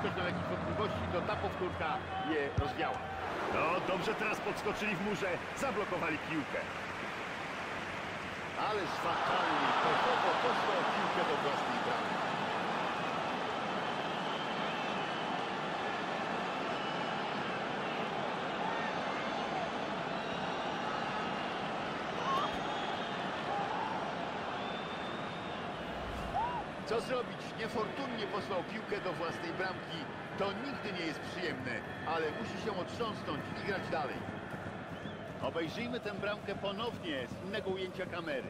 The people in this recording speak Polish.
ktoś miał jakieś wątpliwości, to ta powtórka je rozwiała. No, dobrze teraz podskoczyli w murze, zablokowali piłkę. Ale fatalnie. Co zrobić? Niefortunnie posłał piłkę do własnej bramki. To nigdy nie jest przyjemne, ale musi się otrząsnąć i grać dalej. Obejrzyjmy tę bramkę ponownie z innego ujęcia kamery.